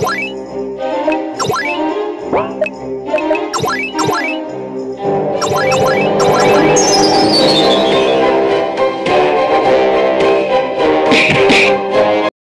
Bye.